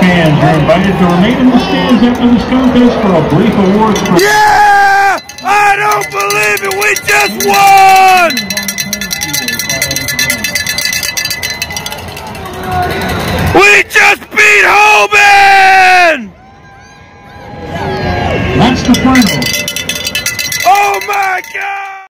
fans, you're invited to remain in the stands after this contest for a brief awards. Yeah! I don't believe it! We just won! We just beat Hoban! That's the final. Oh my god!